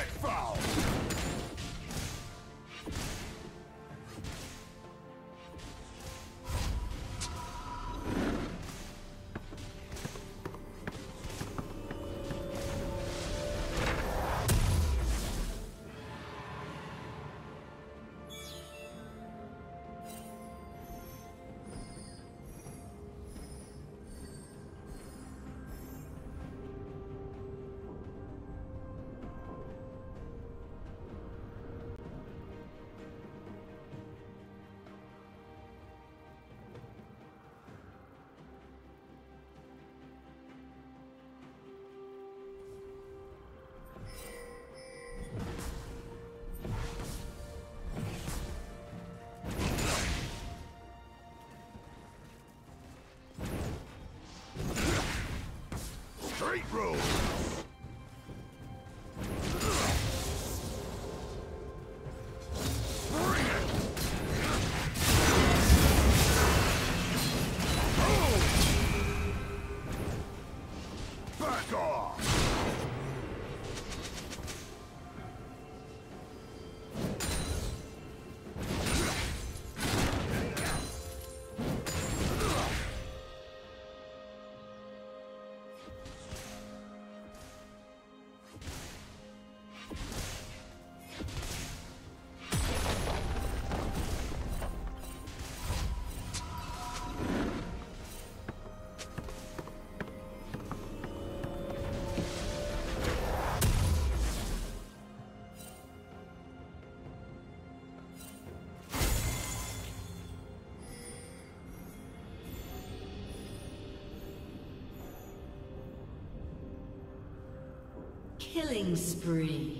Get fouled! road. Killing spree.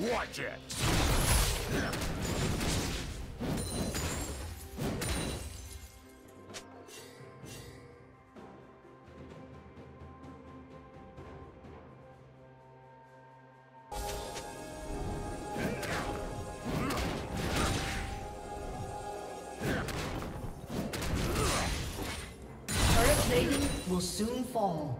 Watch it! Will soon fall.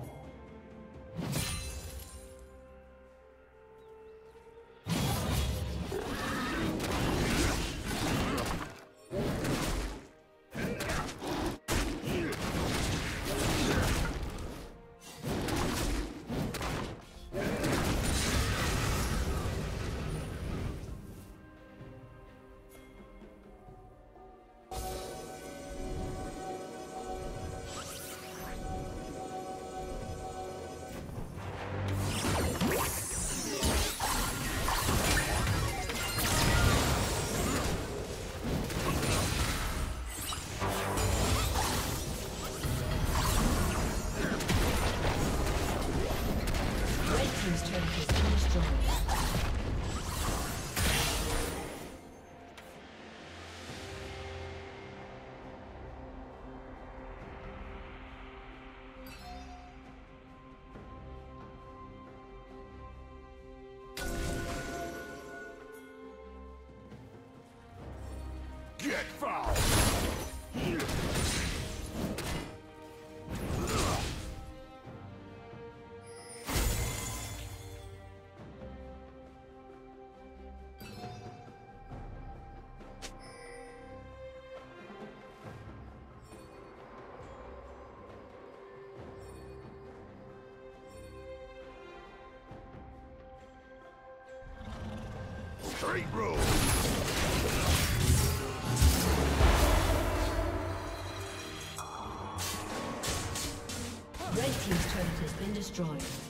Straight rules! Red team's turret has been destroyed.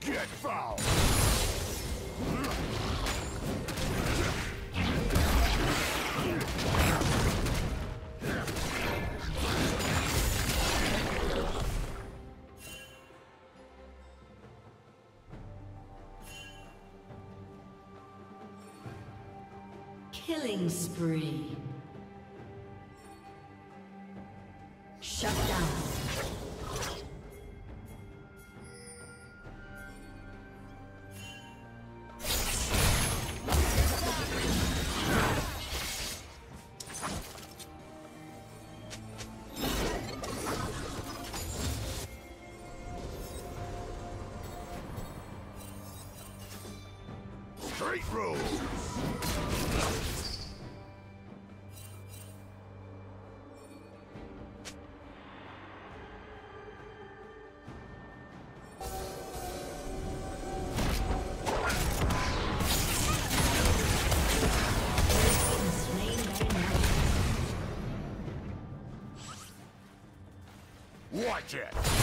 Get foul! Killing spree. Straight rules! Watch it!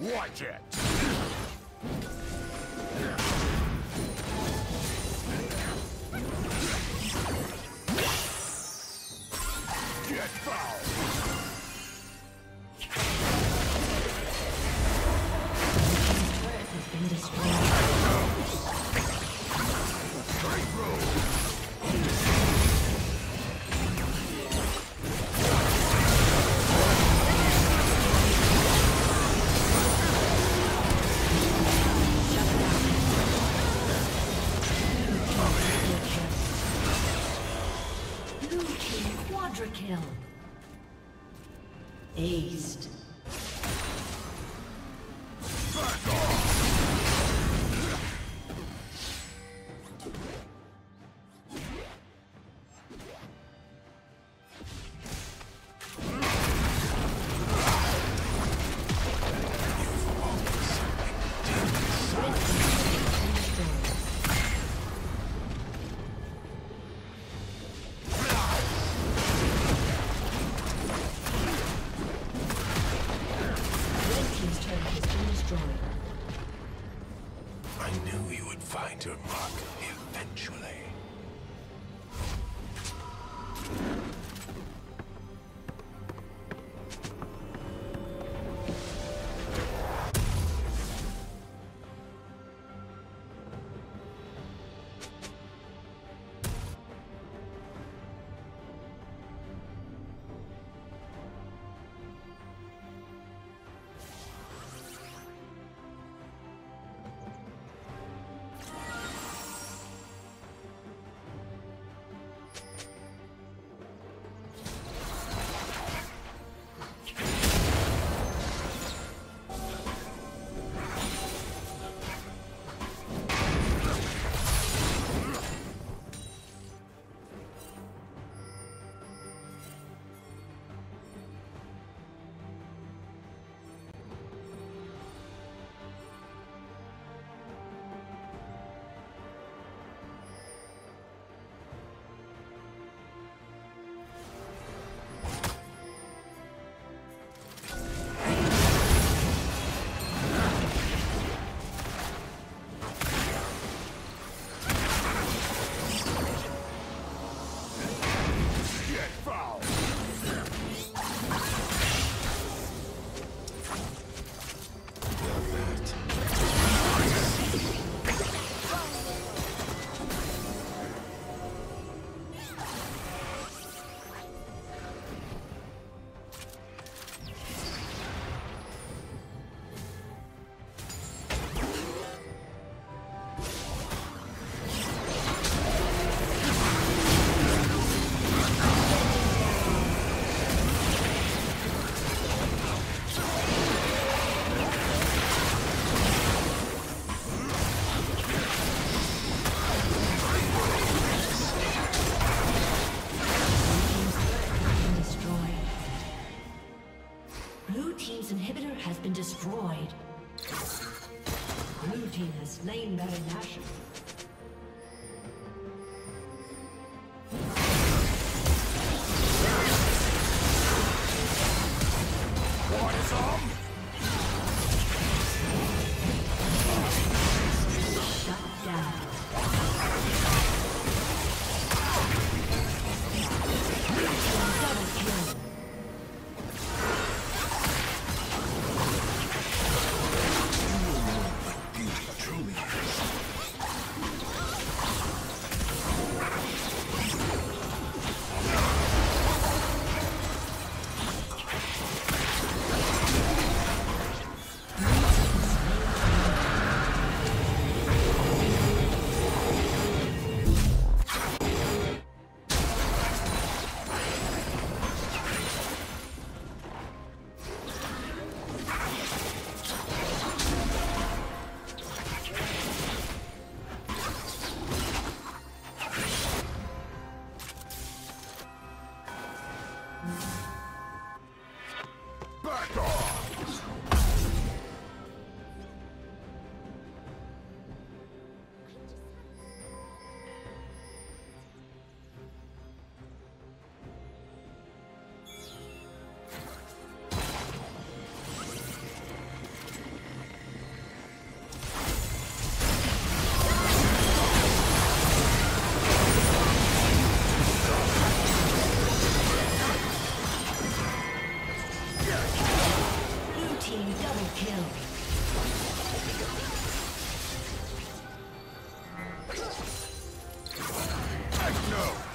Watch it! Get foul! Your mark eventually. go!